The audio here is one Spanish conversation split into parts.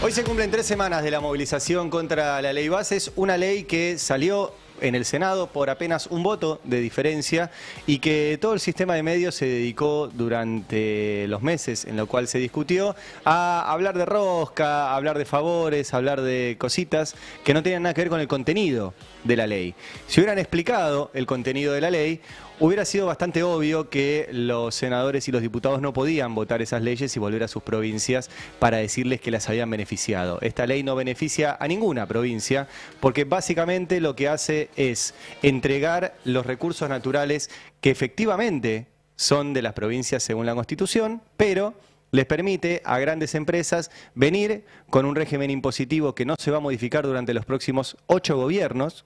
Hoy se cumplen tres semanas de la movilización contra la ley Bases, una ley que salió en el Senado por apenas un voto de diferencia y que todo el sistema de medios se dedicó durante los meses en lo cual se discutió a hablar de rosca, a hablar de favores, a hablar de cositas que no tenían nada que ver con el contenido de la ley. Si hubieran explicado el contenido de la ley, hubiera sido bastante obvio que los senadores y los diputados no podían votar esas leyes y volver a sus provincias para decirles que las habían beneficiado. Esta ley no beneficia a ninguna provincia porque básicamente lo que hace es entregar los recursos naturales que efectivamente son de las provincias según la Constitución, pero les permite a grandes empresas venir con un régimen impositivo que no se va a modificar durante los próximos ocho gobiernos,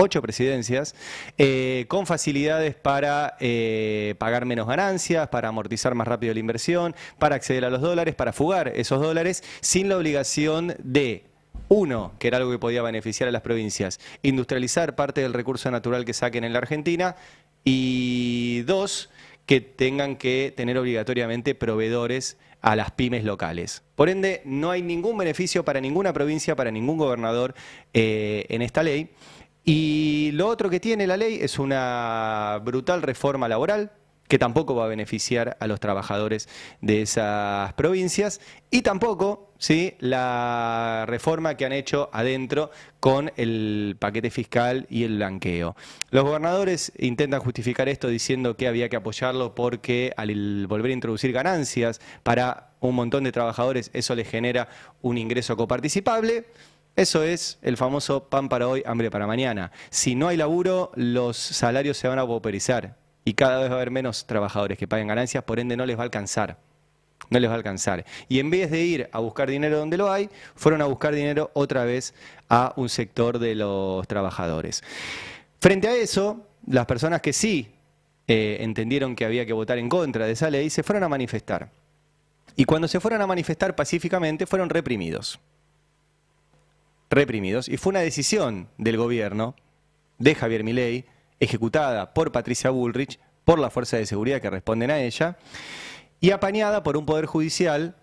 ocho presidencias, eh, con facilidades para eh, pagar menos ganancias, para amortizar más rápido la inversión, para acceder a los dólares, para fugar esos dólares, sin la obligación de uno, que era algo que podía beneficiar a las provincias, industrializar parte del recurso natural que saquen en la Argentina, y dos, que tengan que tener obligatoriamente proveedores a las pymes locales. Por ende, no hay ningún beneficio para ninguna provincia, para ningún gobernador eh, en esta ley. Y lo otro que tiene la ley es una brutal reforma laboral que tampoco va a beneficiar a los trabajadores de esas provincias y tampoco ¿sí? la reforma que han hecho adentro con el paquete fiscal y el blanqueo. Los gobernadores intentan justificar esto diciendo que había que apoyarlo porque al volver a introducir ganancias para un montón de trabajadores eso les genera un ingreso coparticipable. Eso es el famoso pan para hoy, hambre para mañana. Si no hay laburo, los salarios se van a pauperizar y cada vez va a haber menos trabajadores que paguen ganancias, por ende no les va a alcanzar. No les va a alcanzar. Y en vez de ir a buscar dinero donde lo hay, fueron a buscar dinero otra vez a un sector de los trabajadores. Frente a eso, las personas que sí eh, entendieron que había que votar en contra de esa ley se fueron a manifestar. Y cuando se fueron a manifestar pacíficamente, fueron reprimidos reprimidos y fue una decisión del gobierno de Javier Milei, ejecutada por Patricia Bullrich, por la fuerza de seguridad que responden a ella, y apañada por un poder judicial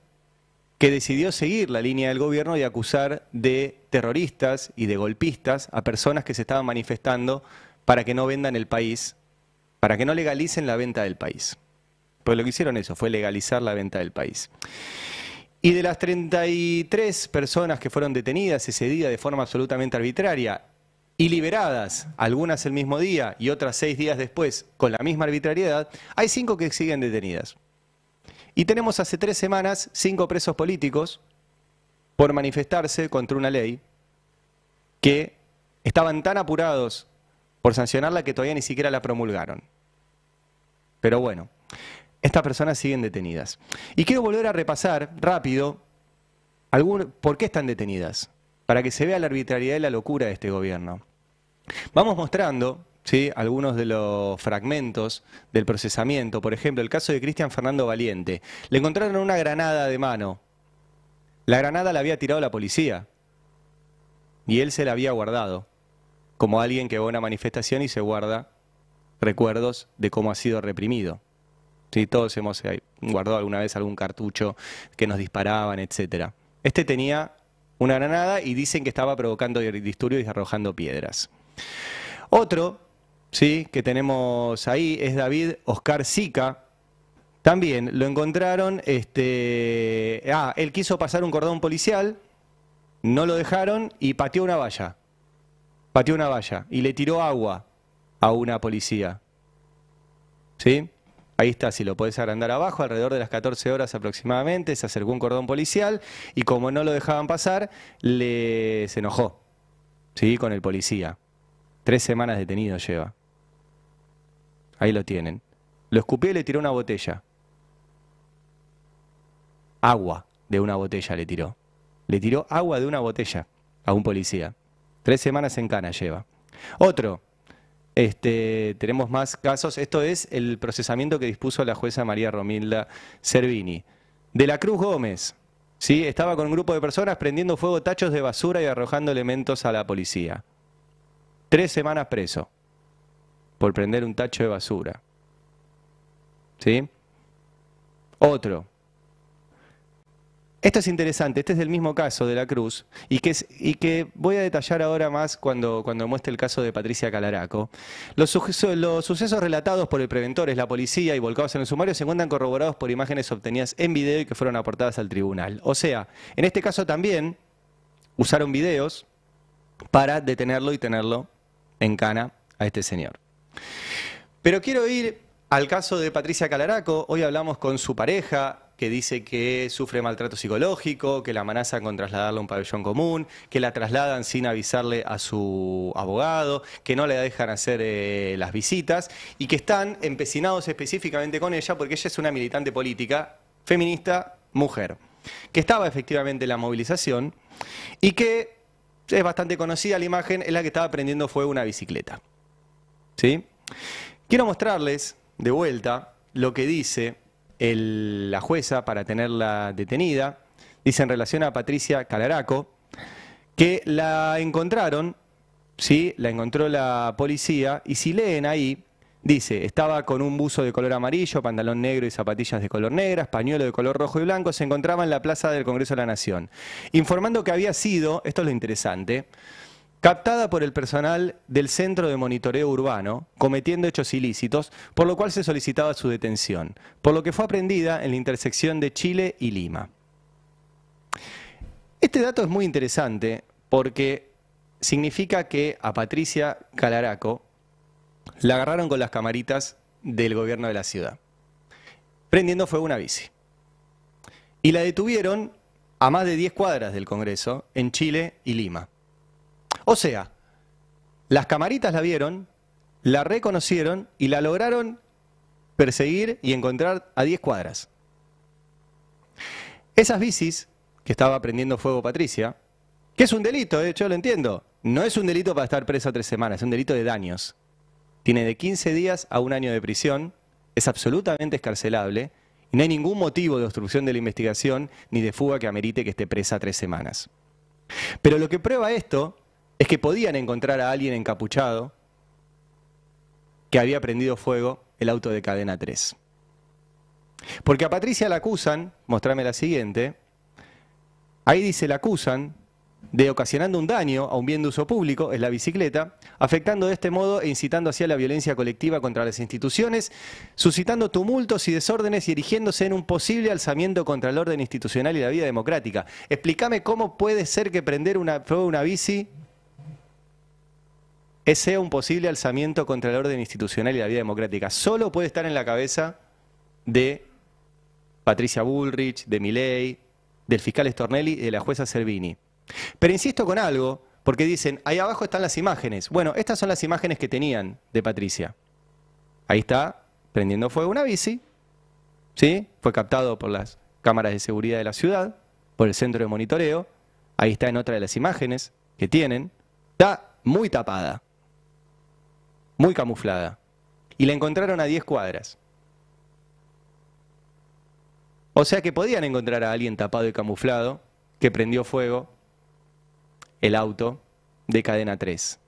que decidió seguir la línea del gobierno y acusar de terroristas y de golpistas a personas que se estaban manifestando para que no vendan el país, para que no legalicen la venta del país. Pues lo que hicieron eso fue legalizar la venta del país. Y de las 33 personas que fueron detenidas ese día de forma absolutamente arbitraria y liberadas, algunas el mismo día y otras seis días después con la misma arbitrariedad, hay cinco que siguen detenidas. Y tenemos hace tres semanas cinco presos políticos por manifestarse contra una ley que estaban tan apurados por sancionarla que todavía ni siquiera la promulgaron. Pero bueno, estas personas siguen detenidas. Y quiero volver a repasar rápido por qué están detenidas, para que se vea la arbitrariedad y la locura de este gobierno. Vamos mostrando algunos de los fragmentos del procesamiento. Por ejemplo, el caso de Cristian Fernando Valiente. Le encontraron una granada de mano. La granada la había tirado la policía. Y él se la había guardado. Como alguien que va a una manifestación y se guarda recuerdos de cómo ha sido reprimido. ¿Sí? Todos hemos eh, guardado alguna vez algún cartucho que nos disparaban, etc. Este tenía una granada y dicen que estaba provocando disturbios y arrojando piedras. Otro ¿sí? que tenemos ahí es David Oscar Sica. También lo encontraron, este, ah, él quiso pasar un cordón policial, no lo dejaron y pateó una valla. Pateó una valla y le tiró agua a una policía. ¿Sí? Ahí está, si lo podés agrandar abajo, alrededor de las 14 horas aproximadamente, se acercó un cordón policial y como no lo dejaban pasar, le... se enojó ¿sí? con el policía. Tres semanas detenido lleva. Ahí lo tienen. Lo escupió y le tiró una botella. Agua de una botella le tiró. Le tiró agua de una botella a un policía. Tres semanas en cana lleva. Otro, este, tenemos más casos. Esto es el procesamiento que dispuso la jueza María Romilda Cervini. De la Cruz Gómez, ¿sí? estaba con un grupo de personas prendiendo fuego tachos de basura y arrojando elementos a la policía. Tres semanas preso por prender un tacho de basura. ¿Sí? Otro. Esto es interesante, este es del mismo caso de la Cruz y que, voy a detallar ahora más cuando, muestre el caso de Patricia Calaraco. Los, los sucesos relatados por el Preventores, la policía y volcados en el sumario se encuentran corroborados por imágenes obtenidas en video y que fueron aportadas al tribunal. O sea, en este caso también usaron videos para detenerlo y tenerlo en cana a este señor. Pero quiero ir al caso de Patricia Calaraco. Hoy hablamos con su pareja, que dice que sufre maltrato psicológico, que la amenazan con trasladarla a un pabellón común, que la trasladan sin avisarle a su abogado, que no le dejan hacer eh, las visitas y que están empecinados específicamente con ella porque ella es una militante política, feminista, mujer, que estaba efectivamente en la movilización y que es bastante conocida la imagen, es la que estaba prendiendo fuego una bicicleta. ¿Sí? Quiero mostrarles de vuelta lo que dice la jueza para tenerla detenida. Dice en relación a Patricia Calaraco que la encontraron, ¿sí? la encontró la policía, y si leen ahí, Dice, estaba con un buzo de color amarillo, pantalón negro y zapatillas de color negra, pañuelo de color rojo y blanco, se encontraba en la plaza del Congreso de la Nación, informando que había sido, esto es lo interesante, captada por el personal del Centro de Monitoreo Urbano, cometiendo hechos ilícitos, por lo cual se solicitaba su detención, por lo que fue aprendida en la intersección de Chile y Lima. Este dato es muy interesante porque significa que a Patricia Calaraco la agarraron con las camaritas del gobierno de la ciudad, prendiendo fuego una bici. Y la detuvieron a más de 10 cuadras del Congreso, en Chile y Lima. O sea, las camaritas la vieron, la reconocieron y la lograron perseguir y encontrar a 10 cuadras. Esas bicis que estaba prendiendo fuego Patricia, que es un delito, eh, yo lo entiendo, no es un delito para estar preso tres semanas, es un delito de daños. Tiene de 15 días a un año de prisión, es absolutamente escarcelable y no hay ningún motivo de obstrucción de la investigación ni de fuga que amerite que esté presa tres semanas. Pero lo que prueba esto es que podían encontrar a alguien encapuchado que había prendido fuego el auto de cadena 3. Porque a Patricia la acusan, mostrame la siguiente, ahí dice la acusan de ocasionando un daño a un bien de uso público, es la bicicleta, afectando de este modo e incitando hacia la violencia colectiva contra las instituciones, suscitando tumultos y desórdenes y erigiéndose en un posible alzamiento contra el orden institucional y la vida democrática. Explícame cómo puede ser que prender una, una bici sea un posible alzamiento contra el orden institucional y la vida democrática. Solo puede estar en la cabeza de Patricia Bullrich, de Milei, del fiscal Stornelli y de la jueza Servini. Pero insisto con algo, porque dicen, ahí abajo están las imágenes. Bueno, estas son las imágenes que tenían de Patricia. Ahí está, prendiendo fuego una bici, ¿sí? Fue captado por las cámaras de seguridad de la ciudad, por el centro de monitoreo. Ahí está en otra de las imágenes que tienen. Está muy tapada, muy camuflada. Y la encontraron a 10 cuadras. O sea que podían encontrar a alguien tapado y camuflado que prendió fuego el auto de cadena 3.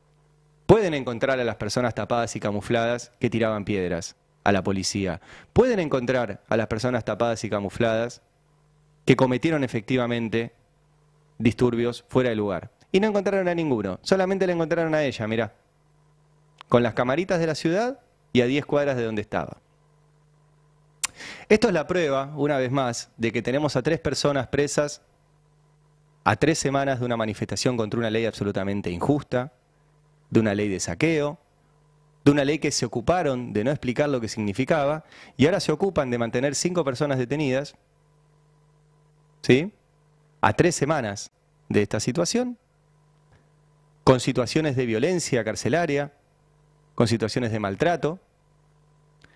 Pueden encontrar a las personas tapadas y camufladas que tiraban piedras a la policía. Pueden encontrar a las personas tapadas y camufladas que cometieron efectivamente disturbios fuera de lugar. Y no encontraron a ninguno, solamente le encontraron a ella, mirá, con las camaritas de la ciudad y a 10 cuadras de donde estaba. Esto es la prueba, una vez más, de que tenemos a tres personas presas a tres semanas de una manifestación contra una ley absolutamente injusta, de una ley de saqueo, de una ley que se ocuparon de no explicar lo que significaba y ahora se ocupan de mantener cinco personas detenidas, ¿sí? A tres semanas de esta situación, con situaciones de violencia carcelaria, con situaciones de maltrato,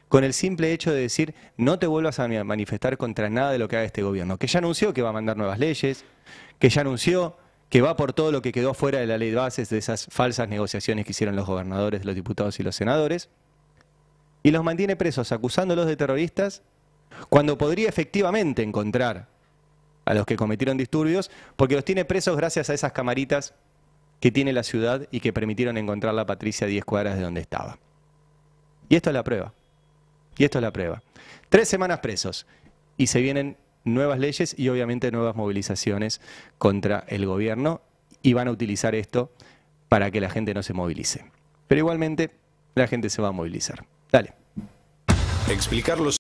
con el simple hecho de decir no te vuelvas a manifestar contra nada de lo que haga este gobierno, que ya anunció que va a mandar nuevas leyes, que ya anunció que va por todo lo que quedó fuera de la ley de bases de esas falsas negociaciones que hicieron los gobernadores, los diputados y los senadores, y los mantiene presos acusándolos de terroristas cuando podría efectivamente encontrar a los que cometieron disturbios, porque los tiene presos gracias a esas camaritas que tiene la ciudad y que permitieron encontrarla a Patricia a 10 cuadras de donde estaba. Y esto es la prueba. Y esto es la prueba. Tres semanas presos y se vienen nuevas leyes y obviamente nuevas movilizaciones contra el gobierno y van a utilizar esto para que la gente no se movilice. Pero igualmente la gente se va a movilizar. Dale. Explicarlos.